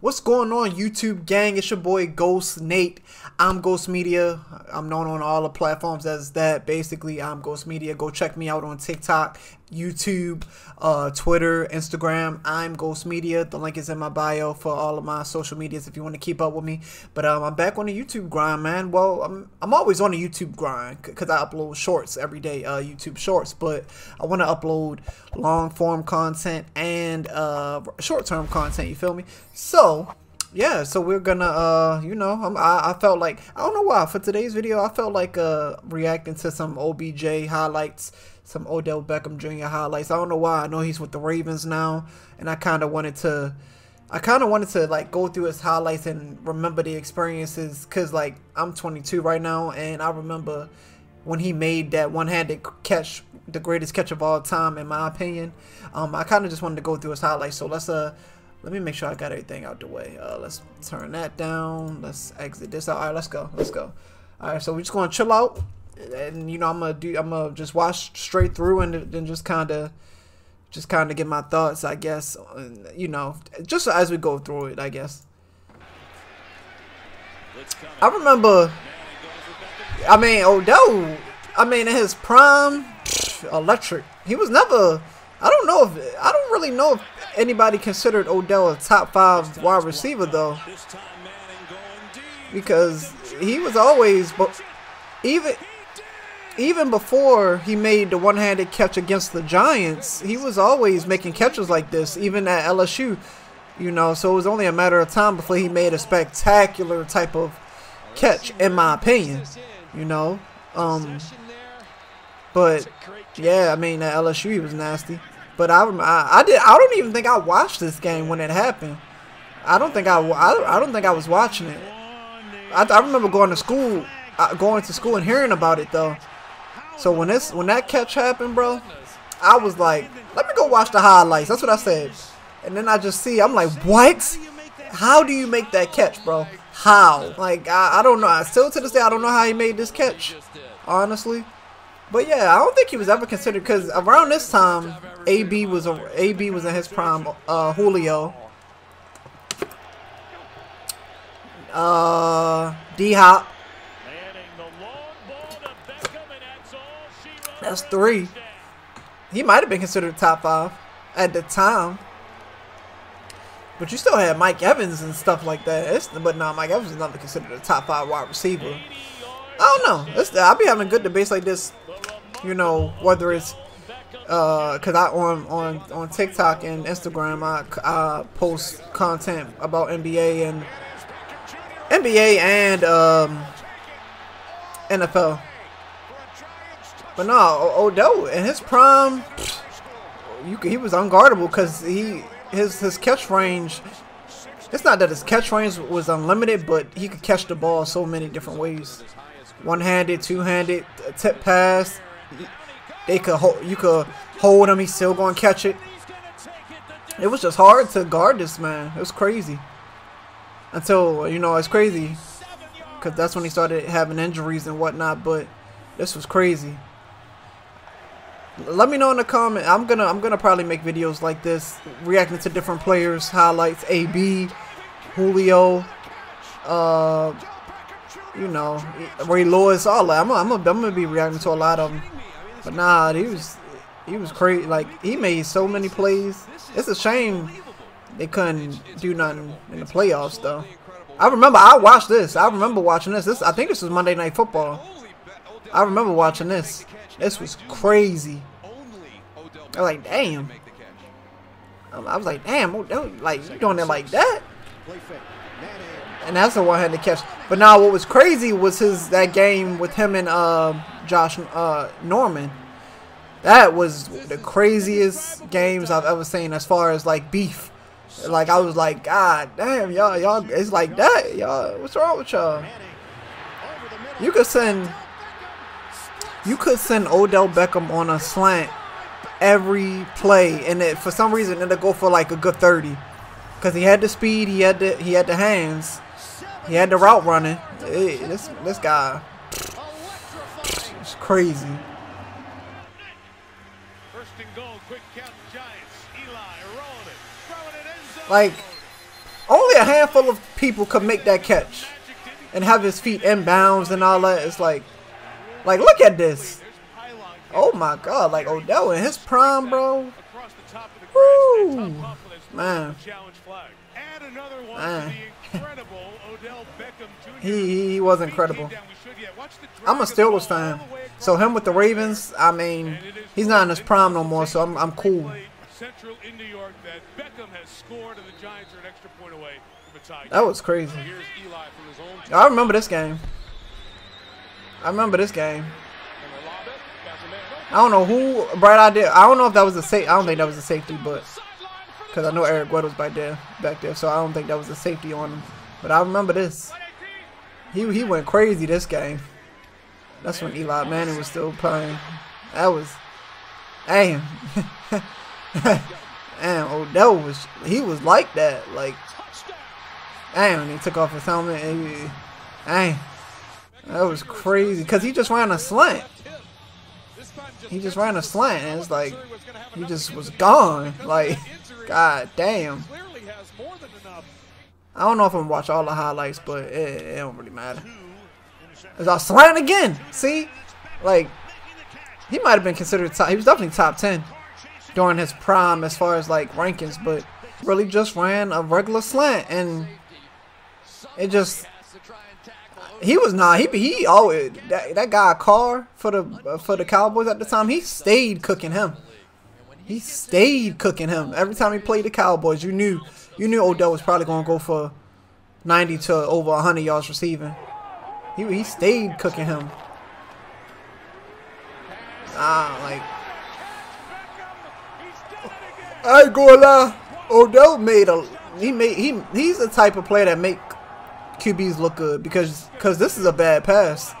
What's going on, YouTube gang? It's your boy Ghost Nate. I'm Ghost Media. I'm known on all the platforms as that. Basically, I'm Ghost Media. Go check me out on TikTok, YouTube, uh, Twitter, Instagram. I'm Ghost Media. The link is in my bio for all of my social medias if you want to keep up with me. But um, I'm back on the YouTube grind, man. Well, I'm, I'm always on the YouTube grind because I upload shorts every day, uh, YouTube shorts. But I want to upload long form content and uh, short term content. You feel me? So yeah, so we're gonna, uh, you know, I'm, I, I felt like, I don't know why, for today's video, I felt like, uh, reacting to some OBJ highlights, some Odell Beckham Jr. highlights. I don't know why, I know he's with the Ravens now, and I kind of wanted to, I kind of wanted to, like, go through his highlights and remember the experiences, because, like, I'm 22 right now, and I remember when he made that one-handed catch, the greatest catch of all time, in my opinion. Um, I kind of just wanted to go through his highlights, so let's, uh, let me make sure I got everything out the way. Uh, let's turn that down. Let's exit this out. All right, let's go. Let's go. All right, so we're just gonna chill out, and you know I'm gonna do. I'm gonna just watch straight through and then just kind of, just kind of get my thoughts. I guess. You know, just as we go through it. I guess. I remember. I mean, Odell. I mean, in his prime, electric. He was never. I don't know if I don't really know if anybody considered Odell a top five wide receiver though, because he was always, but even even before he made the one-handed catch against the Giants, he was always making catches like this, even at LSU. You know, so it was only a matter of time before he made a spectacular type of catch, in my opinion. You know, um, but yeah, I mean at LSU he was nasty. But I, I, I did. I don't even think I watched this game when it happened. I don't think I, I, I don't think I was watching it. I, I remember going to school, uh, going to school and hearing about it though. So when this, when that catch happened, bro, I was like, let me go watch the highlights. That's what I said. And then I just see, I'm like, what? How do you make that catch, bro? How? Like, I, I don't know. I still to this day, I don't know how he made this catch. Honestly. But yeah, I don't think he was ever considered because around this time, AB was a, AB was in his prime. Uh, Julio, uh, D Hop. That's three. He might have been considered top five at the time. But you still had Mike Evans and stuff like that. It's, but now Mike Evans is not considered a top five wide receiver. I don't know. I'll be having good debates like this you know, whether it's uh, cause I on on on TikTok and Instagram I I post content about NBA and NBA and um, NFL. But no, Odell in his prime, you he was unguardable because he his his catch range. It's not that his catch range was unlimited, but he could catch the ball so many different ways. One-handed, two-handed, tip pass, they could hold, you could hold him. He's still going to catch it. It was just hard to guard this man. It was crazy. Until you know it's crazy, because that's when he started having injuries and whatnot. But this was crazy. Let me know in the comment. I'm gonna I'm gonna probably make videos like this, reacting to different players, highlights, AB, Julio, uh, you know, Ray Lewis, all that. I'm, I'm, I'm gonna be reacting to a lot of them. But nah, he was he was crazy. Like he made so many plays. It's a shame they couldn't do nothing in the playoffs though. I remember I watched this. I remember watching this. This I think this was Monday Night Football. I remember watching this. This was crazy. I was like, damn. I was like, damn, like you doing it like that? And that's the one had to catch. But now what was crazy was his that game with him and uh, Josh uh, Norman. That was the craziest games I've ever seen as far as like beef. Like I was like, God damn, y'all, y'all, it's like that, y'all. What's wrong with y'all? You could send, you could send Odell Beckham on a slant every play, and it, for some reason it'll go for like a good thirty, because he had the speed, he had the, he had the hands, he had the route running. Hey, this, this guy crazy. Like, only a handful of people could make that catch and have his feet inbounds and all that. It's like, like look at this. Oh my God! Like Odell in his prime, bro. Woo, man. Man. Ah. he he was incredible. I'm a Steelers fan, so him with the Ravens. I mean, he's not in his prime no more, so I'm I'm cool. Central in New York that Beckham has scored and the Giants are an extra point away from a tie. That was crazy. I remember this game. I remember this game. I don't know who bright idea. I don't know if that was a safe. I don't think that was a safety, but because I know Eric Weddle was back there, back there, so I don't think that was a safety on him. But I remember this. He he went crazy this game. That's when Eli Manning was still playing. That was, damn, damn. Oh, Odell was he was like that, like, damn. He took off his helmet. And he, damn, that was crazy because he just ran a slant. He just ran a slant, and it's like he just was gone. Like, god damn. I don't know if I'm gonna watch all the highlights, but it, it don't really matter. Is a slant again. See, like he might have been considered top. He was definitely top ten during his prime as far as like rankings, but really just ran a regular slant and it just he was not he he always that, that guy Carr for the for the Cowboys at the time he stayed cooking him. He stayed cooking him every time he played the Cowboys. You knew you knew Odell was probably going to go for 90 to over 100 yards receiving. He, he stayed cooking him. Ah, like. I ain't gonna lie. Odell made a. He made he he's the type of player that make QBs look good because because this is a bad pass.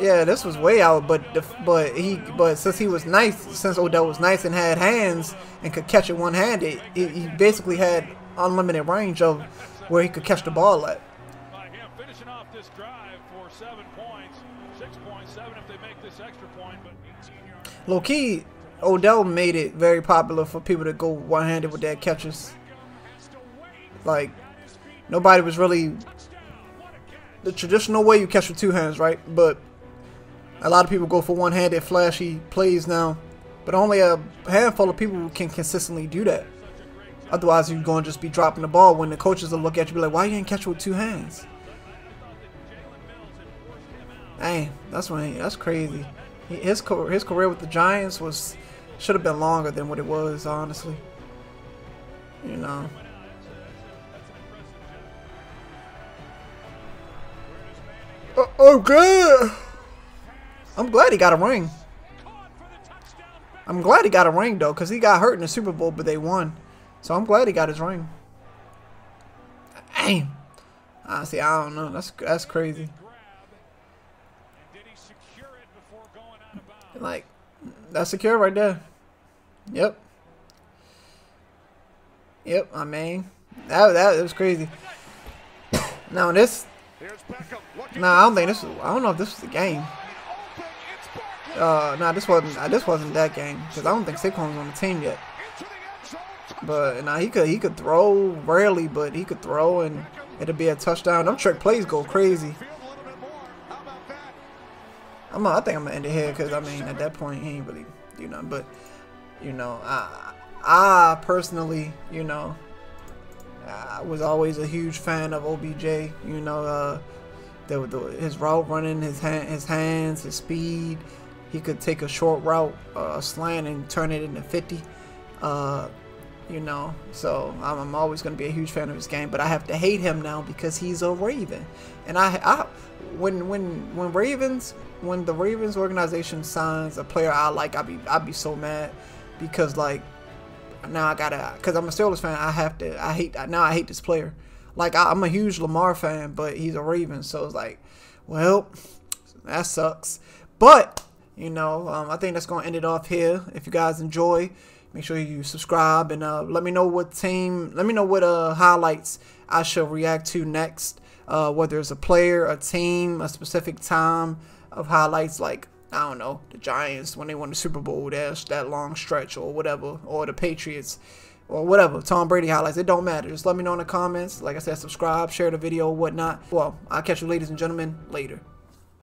Yeah, this was way out, but the, but he but since he was nice, since Odell was nice and had hands and could catch it one handed, he, he basically had unlimited range of where he could catch the ball at. Low key, Odell made it very popular for people to go one handed with their catches. Like nobody was really the traditional way you catch with two hands, right? But a lot of people go for one-handed flashy plays now, but only a handful of people can consistently do that. Otherwise, you're going to just be dropping the ball when the coaches will look at you be like, why you ain't catch it with two hands? Dang, that's when that's crazy. His his career with the Giants was should have been longer than what it was, honestly. You know. Oh, oh good. I'm glad he got a ring. I'm glad he got a ring though, because he got hurt in the Super Bowl, but they won. So I'm glad he got his ring. Damn. Ah, Honestly, I don't know. That's that's crazy. Like, that's secure right there. Yep. Yep, I mean, that that was crazy. now this, nah, I don't think this. I don't know if this was the game. Uh, nah, this wasn't. Uh, this wasn't that game because I don't think Saquon was on the team yet. But nah, he could he could throw rarely, but he could throw and it'll be a touchdown. Them trick plays go crazy. I'm. I think I'm gonna end it here because I mean at that point he ain't really do nothing. But you know, I I personally, you know, I was always a huge fan of OBJ. You know, uh, the, the his route running, his hand, his hands, his speed. He could take a short route, uh, slant, and turn it into 50. Uh, you know, so I'm, I'm always going to be a huge fan of his game, but I have to hate him now because he's a Raven. And I, I when when when Ravens when the Ravens organization signs a player I like, I'd be I'd be so mad because like now I gotta because I'm a Steelers fan. I have to I hate now I hate this player. Like I, I'm a huge Lamar fan, but he's a Raven, so it's like, well, that sucks. But you know, um, I think that's going to end it off here. If you guys enjoy, make sure you subscribe and uh, let me know what team, let me know what uh, highlights I shall react to next. Uh, whether it's a player, a team, a specific time of highlights, like I don't know, the Giants when they won the Super Bowl, that's that long stretch or whatever, or the Patriots. or whatever, Tom Brady highlights. It don't matter. Just let me know in the comments. Like I said, subscribe, share the video, whatnot. Well, I'll catch you ladies and gentlemen later.